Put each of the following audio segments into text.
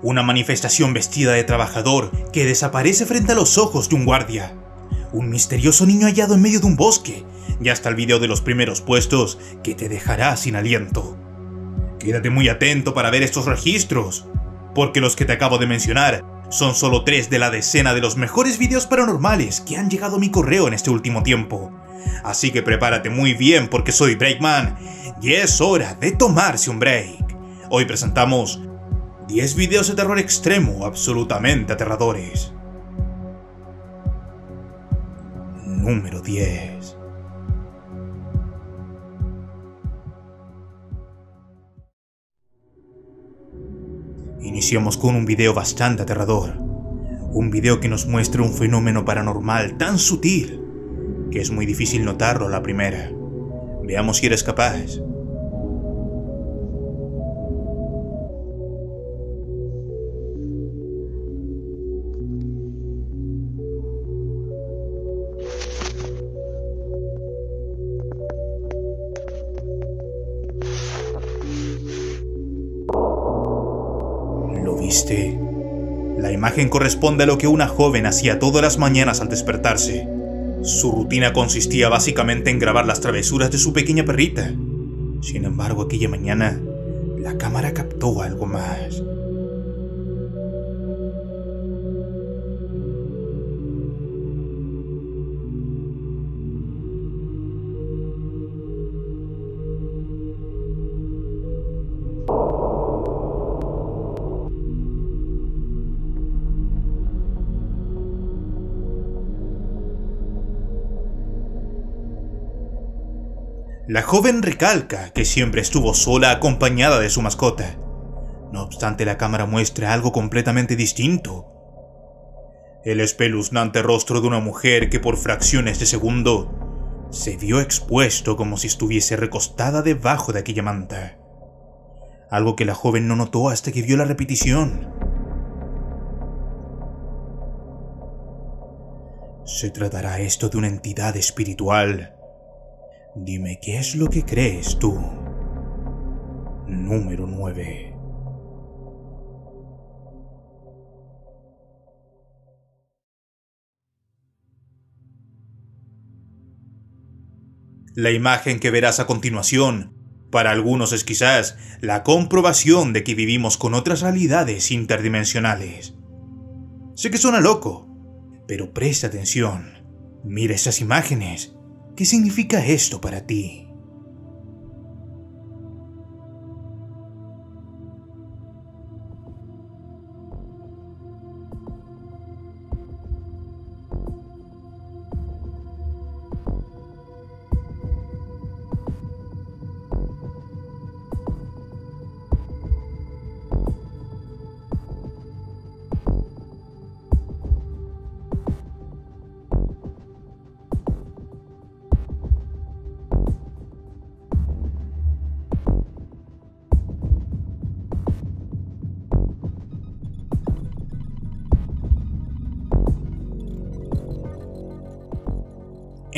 Una manifestación vestida de trabajador que desaparece frente a los ojos de un guardia. Un misterioso niño hallado en medio de un bosque. Y hasta el video de los primeros puestos que te dejará sin aliento. Quédate muy atento para ver estos registros, porque los que te acabo de mencionar son solo tres de la decena de los mejores videos paranormales que han llegado a mi correo en este último tiempo. Así que prepárate muy bien porque soy Breakman y es hora de tomarse un break. Hoy presentamos 10 videos de terror extremo absolutamente aterradores. Número 10. Iniciamos con un video bastante aterrador. Un video que nos muestra un fenómeno paranormal tan sutil que es muy difícil notarlo a la primera. Veamos si eres capaz. Imagen corresponde a lo que una joven hacía todas las mañanas al despertarse. Su rutina consistía básicamente en grabar las travesuras de su pequeña perrita. Sin embargo, aquella mañana, la cámara captó algo más. La joven recalca que siempre estuvo sola acompañada de su mascota. No obstante, la cámara muestra algo completamente distinto. El espeluznante rostro de una mujer que por fracciones de segundo se vio expuesto como si estuviese recostada debajo de aquella manta. Algo que la joven no notó hasta que vio la repetición. ¿Se tratará esto de una entidad espiritual? Dime qué es lo que crees tú. Número 9. La imagen que verás a continuación, para algunos es quizás la comprobación de que vivimos con otras realidades interdimensionales. Sé que suena loco, pero presta atención. Mira esas imágenes ¿Qué significa esto para ti?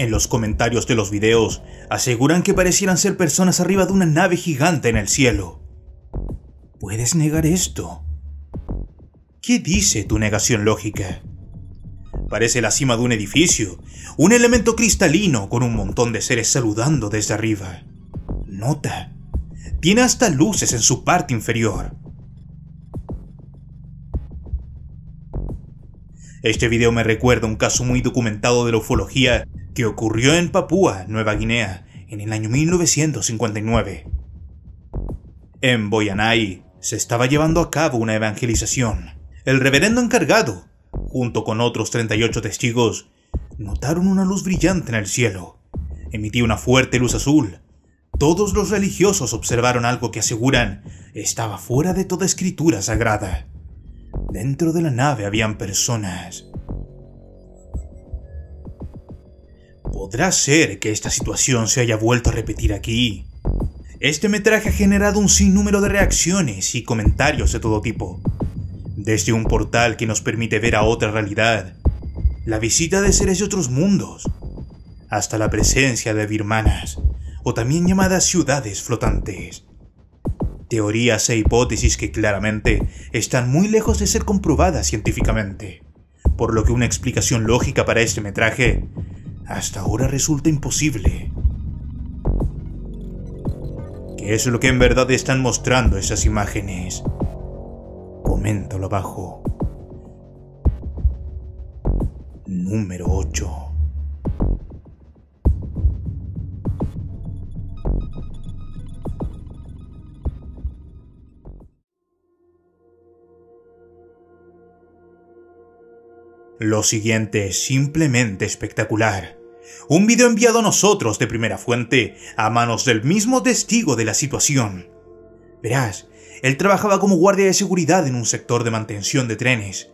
En los comentarios de los videos aseguran que parecieran ser personas arriba de una nave gigante en el cielo. ¿Puedes negar esto? ¿Qué dice tu negación lógica? Parece la cima de un edificio, un elemento cristalino con un montón de seres saludando desde arriba. Nota, tiene hasta luces en su parte inferior. Este video me recuerda un caso muy documentado de la ufología que ocurrió en Papúa, Nueva Guinea, en el año 1959. En Boyanay se estaba llevando a cabo una evangelización. El reverendo encargado, junto con otros 38 testigos, notaron una luz brillante en el cielo. Emitía una fuerte luz azul. Todos los religiosos observaron algo que aseguran estaba fuera de toda escritura sagrada. Dentro de la nave habían personas. ¿Podrá ser que esta situación se haya vuelto a repetir aquí? Este metraje ha generado un sinnúmero de reacciones y comentarios de todo tipo. Desde un portal que nos permite ver a otra realidad, la visita de seres de otros mundos, hasta la presencia de birmanas, o también llamadas ciudades flotantes. Teorías e hipótesis que claramente están muy lejos de ser comprobadas científicamente, por lo que una explicación lógica para este metraje hasta ahora resulta imposible. ¿Qué es lo que en verdad están mostrando esas imágenes? Coméntalo abajo. Número 8. Lo siguiente es simplemente espectacular. Un video enviado a nosotros de primera fuente, a manos del mismo testigo de la situación. Verás, él trabajaba como guardia de seguridad en un sector de mantención de trenes.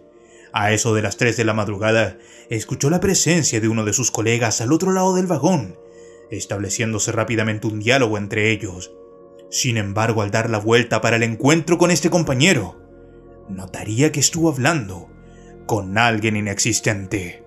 A eso de las 3 de la madrugada, escuchó la presencia de uno de sus colegas al otro lado del vagón, estableciéndose rápidamente un diálogo entre ellos. Sin embargo, al dar la vuelta para el encuentro con este compañero, notaría que estuvo hablando con alguien inexistente.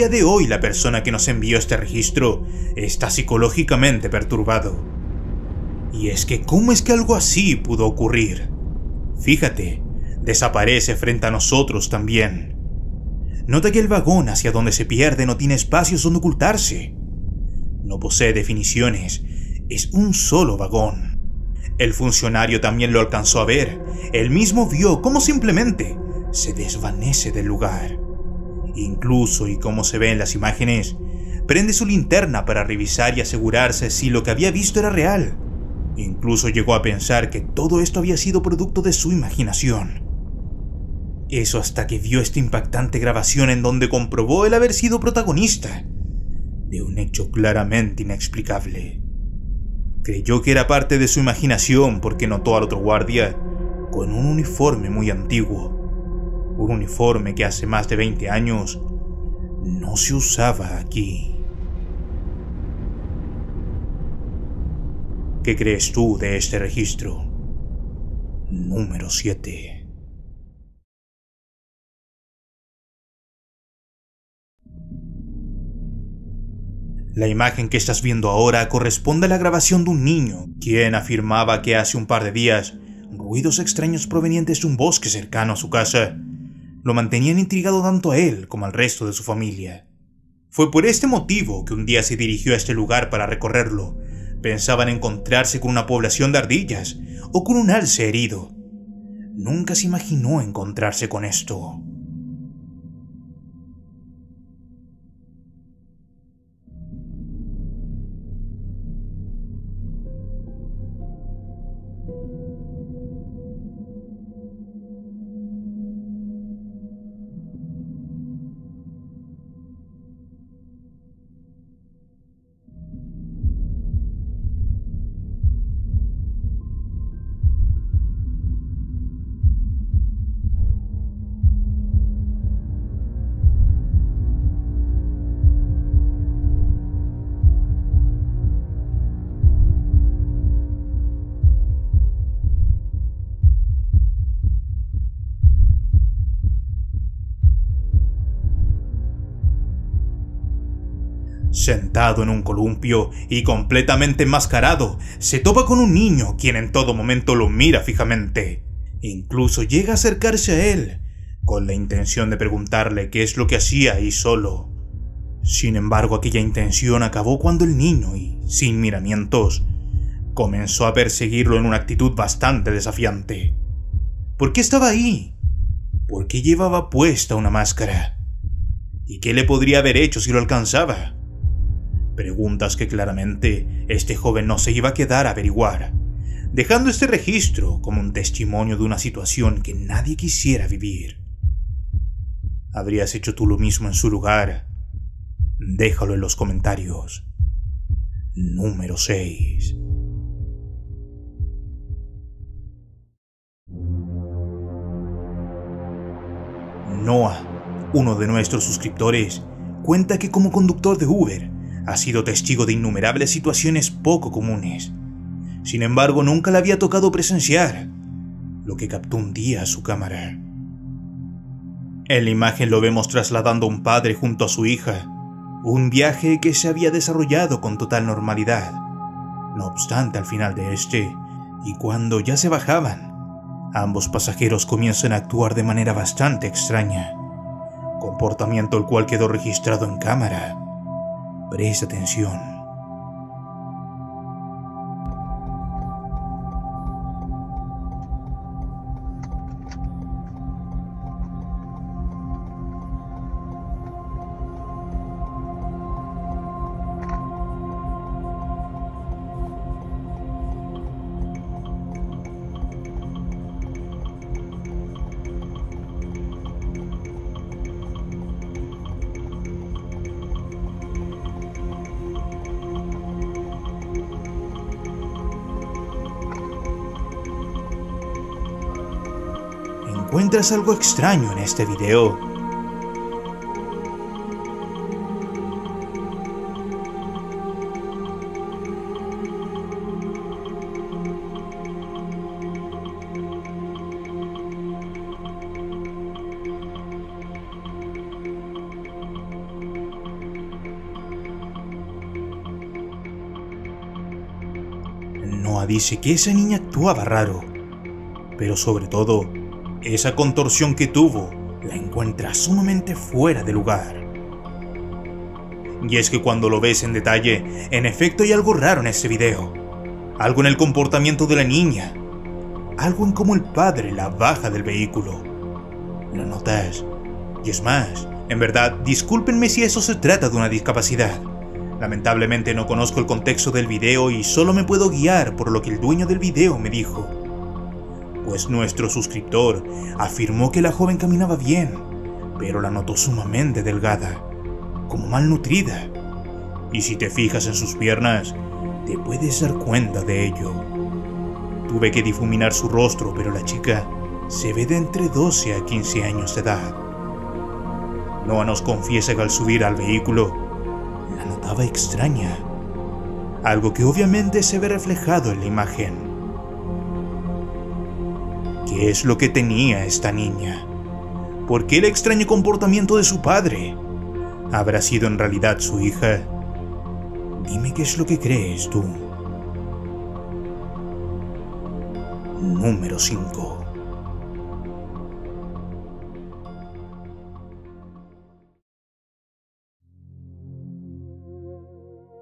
Día de hoy la persona que nos envió este registro está psicológicamente perturbado. Y es que ¿cómo es que algo así pudo ocurrir? Fíjate, desaparece frente a nosotros también. Nota que el vagón hacia donde se pierde no tiene espacios donde ocultarse. No posee definiciones, es un solo vagón. El funcionario también lo alcanzó a ver. Él mismo vio cómo simplemente se desvanece del lugar. Incluso, y como se ve en las imágenes, prende su linterna para revisar y asegurarse si lo que había visto era real. Incluso llegó a pensar que todo esto había sido producto de su imaginación. Eso hasta que vio esta impactante grabación en donde comprobó el haber sido protagonista de un hecho claramente inexplicable. Creyó que era parte de su imaginación porque notó al otro guardia con un uniforme muy antiguo un uniforme que hace más de 20 años no se usaba aquí. ¿Qué crees tú de este registro? Número 7. La imagen que estás viendo ahora corresponde a la grabación de un niño, quien afirmaba que hace un par de días ruidos extraños provenientes de un bosque cercano a su casa lo mantenían intrigado tanto a él como al resto de su familia. Fue por este motivo que un día se dirigió a este lugar para recorrerlo. Pensaban encontrarse con una población de ardillas o con un alce herido. Nunca se imaginó encontrarse con esto. Sentado en un columpio y completamente enmascarado, se topa con un niño quien en todo momento lo mira fijamente. Incluso llega a acercarse a él, con la intención de preguntarle qué es lo que hacía ahí solo. Sin embargo, aquella intención acabó cuando el niño, y sin miramientos, comenzó a perseguirlo en una actitud bastante desafiante. ¿Por qué estaba ahí? ¿Por qué llevaba puesta una máscara? ¿Y qué le podría haber hecho si lo alcanzaba? preguntas que claramente este joven no se iba a quedar a averiguar, dejando este registro como un testimonio de una situación que nadie quisiera vivir. ¿Habrías hecho tú lo mismo en su lugar? Déjalo en los comentarios. Número 6. Noah, uno de nuestros suscriptores, cuenta que como conductor de Uber, ha sido testigo de innumerables situaciones poco comunes. Sin embargo, nunca le había tocado presenciar lo que captó un día a su cámara. En la imagen lo vemos trasladando a un padre junto a su hija, un viaje que se había desarrollado con total normalidad. No obstante, al final de este, y cuando ya se bajaban, ambos pasajeros comienzan a actuar de manera bastante extraña, comportamiento el cual quedó registrado en cámara. Presta atención. Encuentras algo extraño en este video. Noah dice que esa niña actuaba raro, pero sobre todo esa contorsión que tuvo la encuentra sumamente fuera de lugar. Y es que cuando lo ves en detalle, en efecto hay algo raro en ese video. Algo en el comportamiento de la niña. Algo en cómo el padre la baja del vehículo. ¿Lo notas? Y es más, en verdad, discúlpenme si eso se trata de una discapacidad. Lamentablemente no conozco el contexto del video y solo me puedo guiar por lo que el dueño del video me dijo pues nuestro suscriptor afirmó que la joven caminaba bien, pero la notó sumamente delgada, como malnutrida. Y si te fijas en sus piernas, te puedes dar cuenta de ello. Tuve que difuminar su rostro, pero la chica se ve de entre 12 a 15 años de edad. Noah nos confiesa que al subir al vehículo, la notaba extraña, algo que obviamente se ve reflejado en la imagen. ¿Qué es lo que tenía esta niña? ¿Por qué el extraño comportamiento de su padre? ¿Habrá sido en realidad su hija? Dime qué es lo que crees tú. Número 5.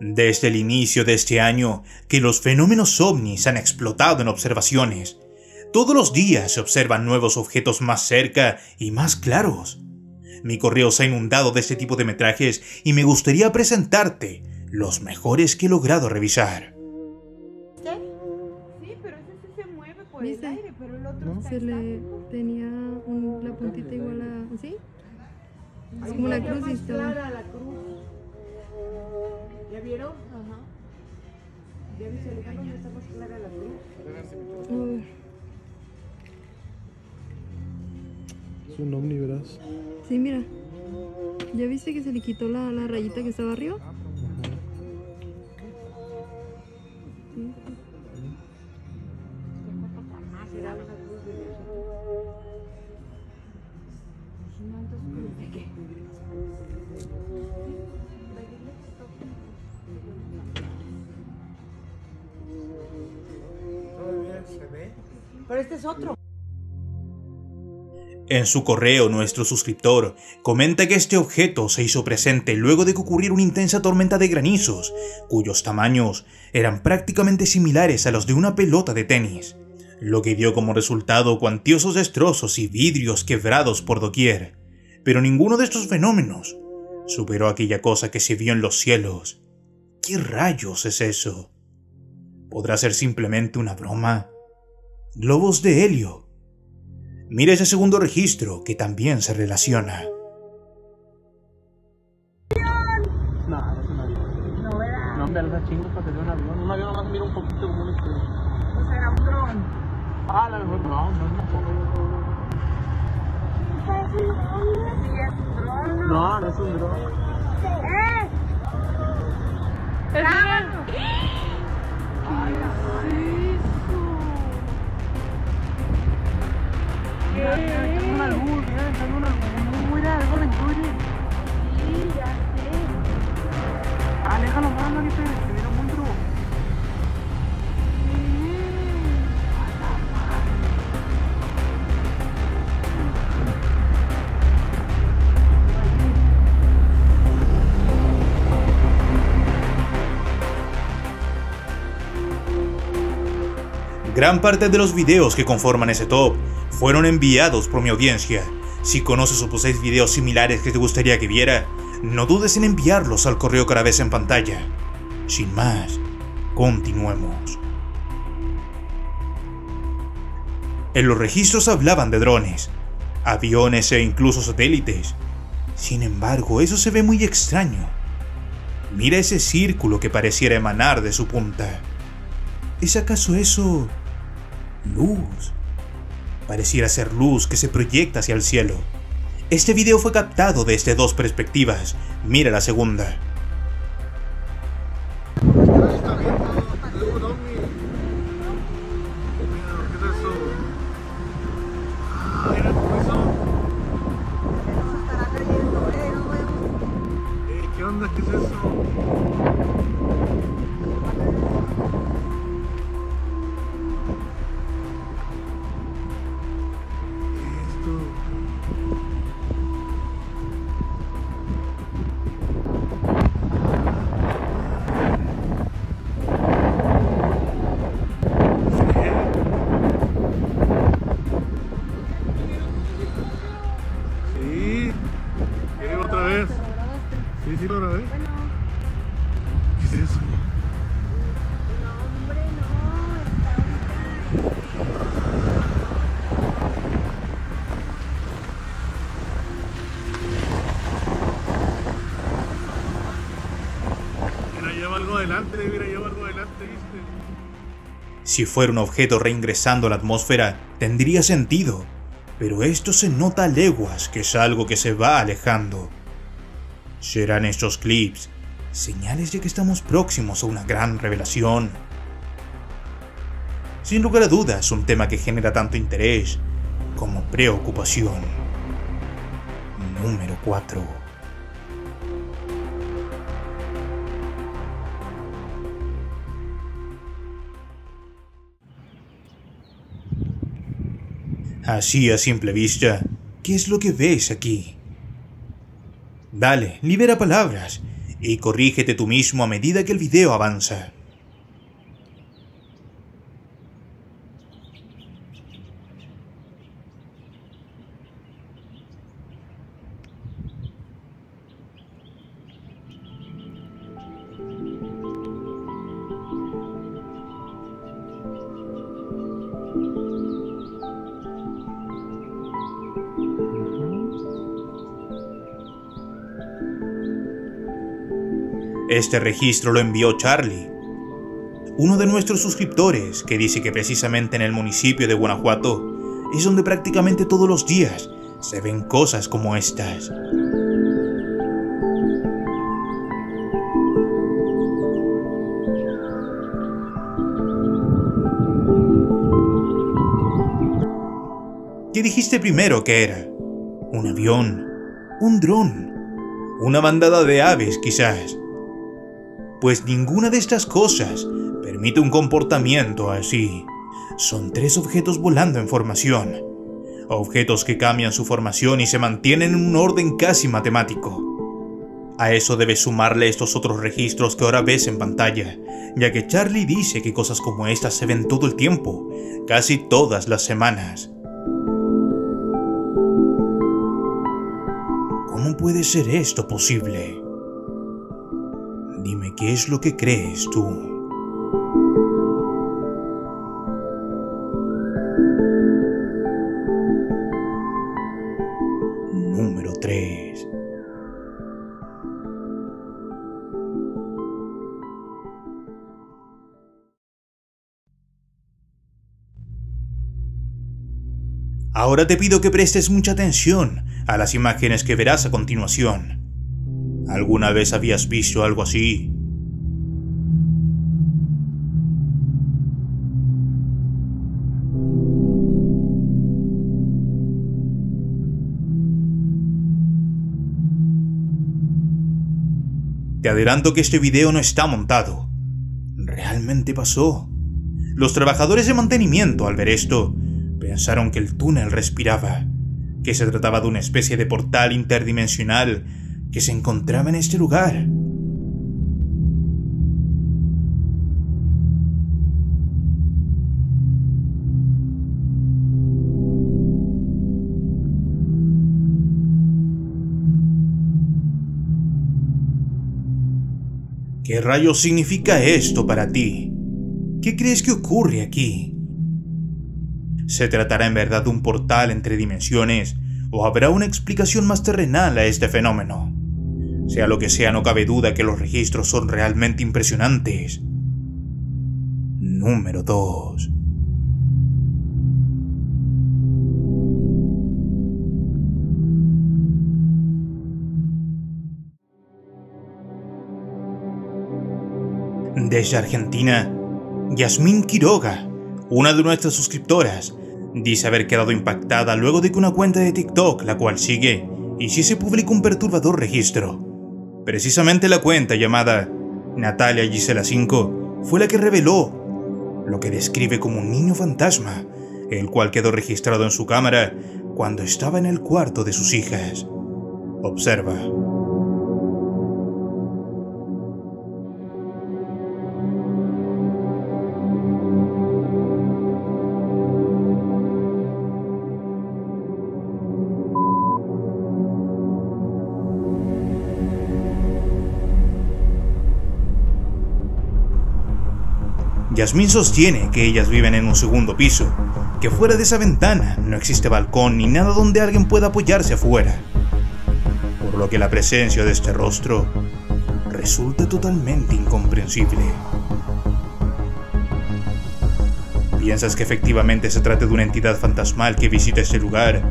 Desde el inicio de este año, que los fenómenos ovnis han explotado en observaciones, todos los días se observan nuevos objetos más cerca y más claros. Mi correo se ha inundado de este tipo de metrajes y me gustaría presentarte los mejores que he logrado revisar. Sí, pero ese sí se mueve por el aire, pero el otro ¿No? está Se le tenía un- la puntita igual a. ¿Sí? Ahí como la cruz y clara la cruz. ¿Ya vieron? Ajá. ¿Ya visualizaron está más clara la cruz? Es un ovni, verás. sí, mira. ¿Ya viste que se le quitó la, la rayita que estaba arriba? Pero este es otro. En su correo, nuestro suscriptor comenta que este objeto se hizo presente luego de que ocurriera una intensa tormenta de granizos, cuyos tamaños eran prácticamente similares a los de una pelota de tenis, lo que dio como resultado cuantiosos destrozos y vidrios quebrados por doquier. Pero ninguno de estos fenómenos superó aquella cosa que se vio en los cielos. ¿Qué rayos es eso? ¿Podrá ser simplemente una broma? Globos de helio. Mira ese segundo registro que también se relaciona. No, es un. No sea un avión. Un avión nomás mira Aléjalo más, no que te Gran parte de los videos que conforman ese top fueron enviados por mi audiencia. Si conoces o posees videos similares que te gustaría que viera, no dudes en enviarlos al correo ahora ves en pantalla. Sin más, continuemos. En los registros hablaban de drones, aviones e incluso satélites. Sin embargo, eso se ve muy extraño. Mira ese círculo que pareciera emanar de su punta. ¿Es acaso eso luz? Pareciera ser luz que se proyecta hacia el cielo. Este video fue captado desde dos perspectivas. Mira la segunda. Si fuera un objeto reingresando a la atmósfera, tendría sentido, pero esto se nota a leguas que es algo que se va alejando. ¿Serán estos clips señales de que estamos próximos a una gran revelación? Sin lugar a dudas, un tema que genera tanto interés como preocupación. Número 4. Así a simple vista, ¿qué es lo que ves aquí? Dale, libera palabras y corrígete tú mismo a medida que el video avanza. Este registro lo envió Charlie, uno de nuestros suscriptores, que dice que precisamente en el municipio de Guanajuato es donde prácticamente todos los días se ven cosas como estas. ¿Qué dijiste primero que era? ¿Un avión? ¿Un dron? ¿Una bandada de aves quizás? Pues ninguna de estas cosas permite un comportamiento así. Son tres objetos volando en formación. Objetos que cambian su formación y se mantienen en un orden casi matemático. A eso debes sumarle estos otros registros que ahora ves en pantalla, ya que Charlie dice que cosas como estas se ven todo el tiempo, casi todas las semanas. ¿Cómo puede ser esto posible? Qué es lo que crees tú. Número 3. Ahora te pido que prestes mucha atención a las imágenes que verás a continuación. ¿Alguna vez habías visto algo así? Te adelanto que este video no está montado. Realmente pasó. Los trabajadores de mantenimiento al ver esto pensaron que el túnel respiraba, que se trataba de una especie de portal interdimensional que se encontraba en este lugar. ¿Qué rayos significa esto para ti? ¿Qué crees que ocurre aquí? ¿Se tratará en verdad de un portal entre dimensiones o habrá una explicación más terrenal a este fenómeno? Sea lo que sea, no cabe duda que los registros son realmente impresionantes. Número 2. Desde Argentina, Yasmín Quiroga, una de nuestras suscriptoras, dice haber quedado impactada luego de que una cuenta de TikTok, la cual sigue, hiciese público un perturbador registro. Precisamente la cuenta llamada Natalia Gisela 5 fue la que reveló lo que describe como un niño fantasma, el cual quedó registrado en su cámara cuando estaba en el cuarto de sus hijas. Observa. Yasmín sostiene que ellas viven en un segundo piso, que fuera de esa ventana no existe balcón ni nada donde alguien pueda apoyarse afuera, por lo que la presencia de este rostro resulta totalmente incomprensible. ¿Piensas que efectivamente se trata de una entidad fantasmal que visita este lugar?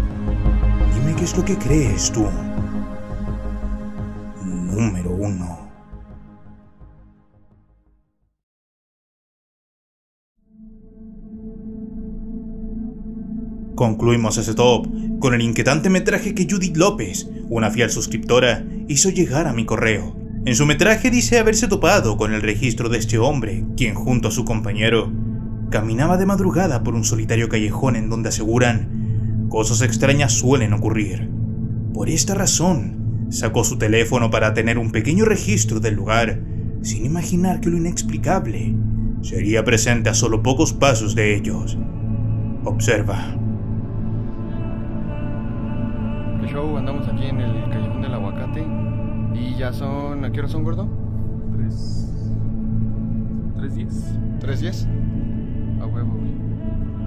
Dime qué es lo que crees tú. Número 1. Concluimos ese top con el inquietante metraje que Judith López, una fiel suscriptora, hizo llegar a mi correo. En su metraje dice haberse topado con el registro de este hombre, quien junto a su compañero caminaba de madrugada por un solitario callejón en donde aseguran cosas extrañas suelen ocurrir. Por esta razón, sacó su teléfono para tener un pequeño registro del lugar, sin imaginar que lo inexplicable sería presente a solo pocos pasos de ellos. Observa. Show, andamos aquí en el Callejón del Aguacate y ya son, ¿a qué hora son, gordo? Tres. Tres diez. ¿Tres diez? A huevo, güey.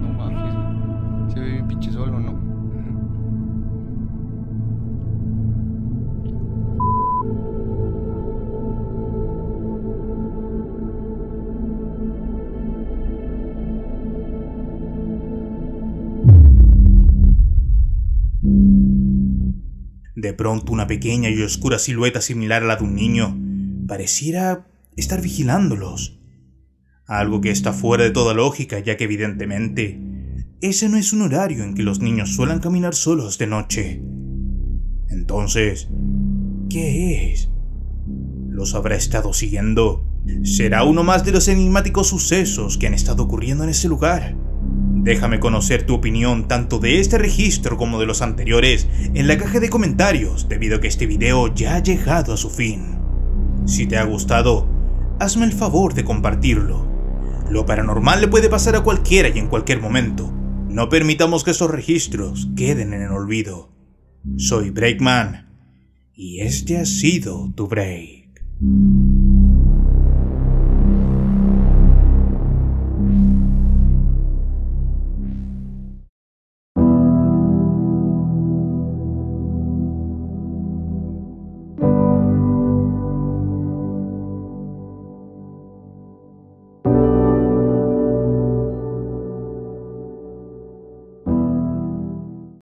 No mames, güey. Se ve bien pinche solo, ¿no? De pronto una pequeña y oscura silueta similar a la de un niño pareciera estar vigilándolos. Algo que está fuera de toda lógica, ya que evidentemente ese no es un horario en que los niños suelen caminar solos de noche. Entonces, ¿qué es? ¿Los habrá estado siguiendo? ¿Será uno más de los enigmáticos sucesos que han estado ocurriendo en ese lugar? Déjame conocer tu opinión tanto de este registro como de los anteriores en la caja de comentarios debido a que este video ya ha llegado a su fin. Si te ha gustado, hazme el favor de compartirlo. Lo paranormal le puede pasar a cualquiera y en cualquier momento. No permitamos que esos registros queden en el olvido. Soy Breakman y este ha sido tu break.